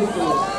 Cristo.